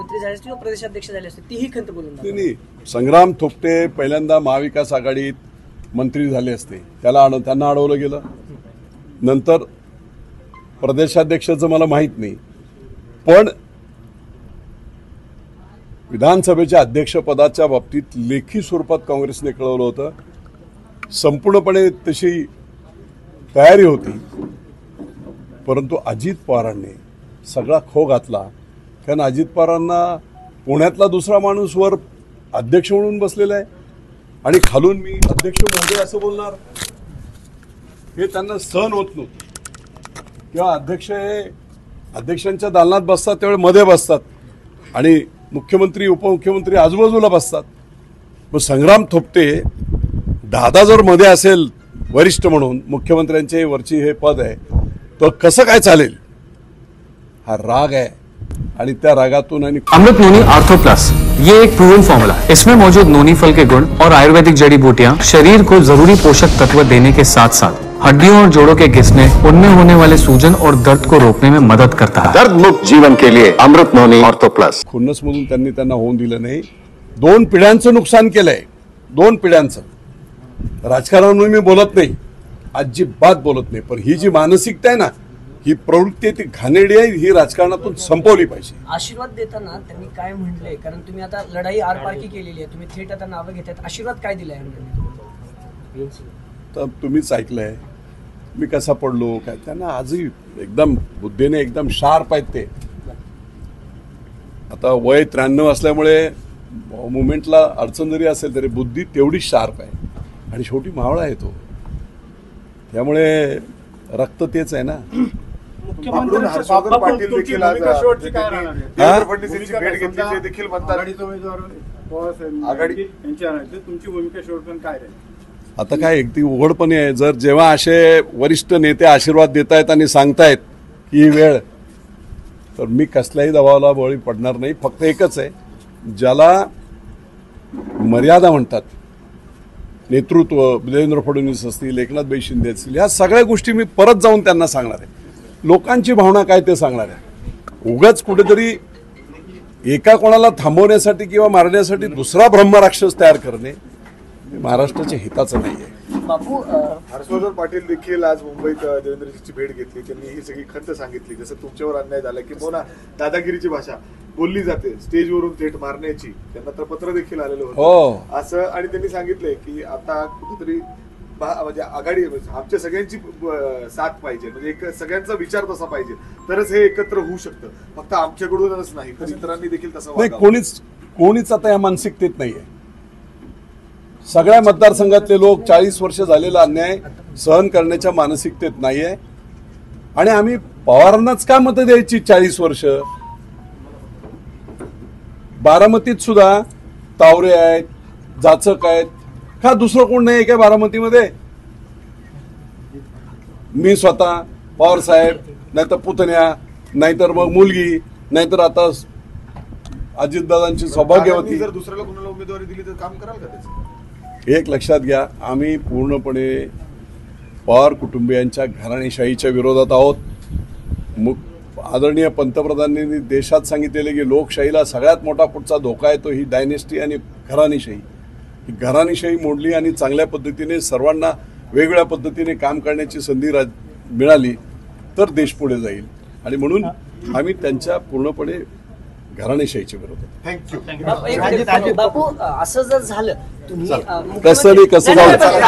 मंत्री झाले असते किंवा प्रदेशाध्यक्ष झाले असते तीही खंत बोलून नाही, नाही. संग्राम थोपटे पहिल्यांदा महाविकास आघाडीत मंत्री झाले असते. त्याला अड त्यांना अडवलं गेलं. नंतर प्रदेशाध्यक्षाचं मला माहीत नाही. पण विधानसभेच्या अध्यक्षपदाच्या बाबतीत लेखी स्वरूपात काँग्रेसने कळवलं होतं. संपूर्णपणे तशी तयारी होती. परंतु अजित पवारांनी सगळा खो घातला. कारण अजित पवारांना पुण्यातला दुसरा माणूस वर अध्यक्ष म्हणून बसलेला आहे. आणि खालून मी अध्यक्ष महोदय असं बोलणार हे त्यांना सहन होत नव्हतं. किंवा अध्यक्ष हे अध्यक्षांच्या दालनात बसतात त्यावेळी मध्ये बसतात. आणि मुख्यमंत्री उपमुख्यमंत्री आजूबाजूला बसतात. मग संग्राम थोपटे दादा जर मध्ये असेल वरिष्ठ म्हणून मुख्यमंत्र्यांचे वरची हे पद आहे तर कसं काय चालेल? हा राग आहे. आणि त्या रागातून आणि अमृत नोनी आर्थो प्लस ये एक प्रूवन फॉर्मूला है। इसमें मौजूद नोनी फल के गुण और आयुर्वेदिक जड़ी बूटियाँ शरीर को ज़रूरी पोषक तत्व देने के साथ साथ हड्डियों और जोड़ों के घिसने उनमें होने वाले सूजन और दर्द को रोकने में मदद करता है। दर्द मुक्त जीवन के लिए अमृत नोनी ऑर्थो प्लस खुन्नसमधून त्यांनी त्यांना होऊन दिलं नाही. दोन पिढ्यांचं नुकसान केलंय. दोन पिढ्यांचं. राजकारणावर मी बोलत नाही. अजिबात बोलत नाही. पण ही जी मानसिकता आहे ना ही प्रवृत्ती आहे ती घाणेरडी आहे ही राजकारणातून संपवली पाहिजे. आशीर्वाद देताना त्यांनी काय म्हणलंय कारण तुम्ही आता लढाई आरपारकी केलेली आहे. तुम्ही थेट आता नावं घेतात आशीर्वाद काय दिलाय तर तुम्हीच ऐकलंय. मी कसा पडलो काय? त्यांना आजही एकदम बुद्धीने एकदम शार्प आहेत ते. आता वय त्र्याण्णव असल्यामुळे मुवमेंटला अडचण जरी असेल तरी बुद्धी तेवढीच शार्प आहे. आणि शेवटी मावळा आहे तो त्यामुळे रक्त तेच आहे ना. आपण हर्षवर्धन पाटील देखील आज शेवटची काय राहणार? आहे? देवेंद्र फडणवीस यांची भेट घेतली ते देखील म्हणतात. आघाडीचे उमेदवार पवारसाहेब आघाडी- यांची आणायचे तुमची भूमिका शेवटपर्यंत काय राहील? आता काय अगदी उघडपणे आहे. जर जेव्हा असे वरिष्ठ नेते आशीर्वाद देत आहेत आणि सांगतायत की ही वेळ तर मी कसल्याही दबावाला बळी पडणार नाही. फक्त एकच आहे ज्याला मर्यादा म्हणतात नेतृत्व देवेंद्र फडणवीस असतील एकनाथभाई शिंदे असतील ह्या सगळ्या गोष्टी मी परत जाऊन त्यांना सांगणार आहे. लोकांची भावना काय ते सांगणार आहे. उगाच कुठेतरी एका कोणाला थांबवण्यासाठी किंवा मारण्यासाठी दुसरा ब्रह्मराक्षस तयार करणे हे महाराष्ट्राच्या हिताचं नाही आहे बापू हर्षवर्धन पाटील देखील आज मुंबईत देवेंद्रजीची भेट घेतली. त्यांनी ही सगळी खंत सांगितली. जसं तुमच्यावर अन्याय झाला की मोना दादागिरीची भाषा बोलली जाते. स्टेजवरून थेट मारण्याची. त्यांना तर पत्र देखील आलेलं हो. होतं असं आणि त्यांनी सांगितलंय की आता कुठेतरी म्हणजे आघाडी आमच्या सगळ्यांची साथ पाहिजे. म्हणजे एक सगळ्यांचा विचार तसा पाहिजे. तरच हे एकत्र होऊ शकतं. फक्त आमच्याकडूनच नाही. तर इतरांनी देखील तसं. कोणीच कोणीच आता या मानसिकतेत नाहीये. सगळ्या मतदारसंघातले लोक चाळीस वर्ष झालेला अन्याय सहन करण्याच्या मानसिकतेत नाहीये. आणि आम्ही पवारांनाच का मतं द्यायची चाळीस वर्ष? बारामतीत सुद्धा तावरे आहेत जाचक आहेत का दुसरं कोण नाही काय बारामतीमध्ये? मी स्वतः पवार साहेब नाहीतर पुतण्या नाहीतर मग मुलगी नाहीतर आता अजितदादांची सौभाग्यवती. जर दुसऱ्याला कोणाला उमेदवारी दिली तर काम कराल का त्याचं? एक लक्षात घ्या आम्ही पूर्णपणे पवार कुटुंबियांच्या घराणेशाहीच्या विरोधात आहोत. मु आदरणीय पंतप्रधानांनी देशात सांगितलेले की लोकशाहीला सगळ्यात मोठा पुढचा धोका आहे तो ही डायनेस्टी आणि घराणेशाही. ही घराणेशाही मोडली आणि चांगल्या पद्धतीने सर्वांना वेगवेगळ्या पद्धतीने काम करण्याची संधी राज मिळाली तर देश पुढे जाईल. आणि म्हणून आम्ही त्यांच्या पूर्णपणे घराणेशाहीच्या विरोधात थँक्यू बापू, असं जर झालं तुम्ही कसं नाही, कसं झालं?